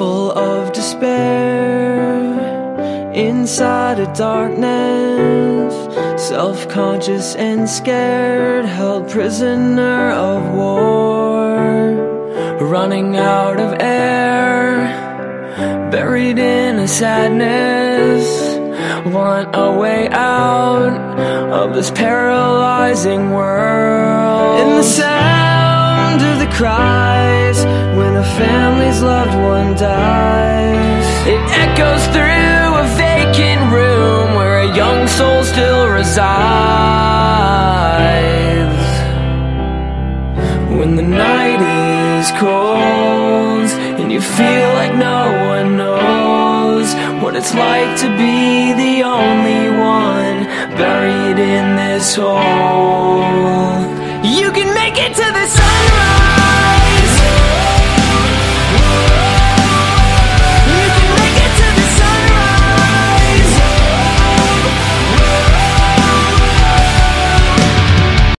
there inside a darkness, self conscious and scared, held prisoner of war, running out of air, buried in a sadness. Want a way out of this paralyzing world. In the sound of the a family's loved one dies, it echoes through a vacant room where a young soul still resides. When the night is cold and you feel like no one knows what it's like to be the only one buried in this hole.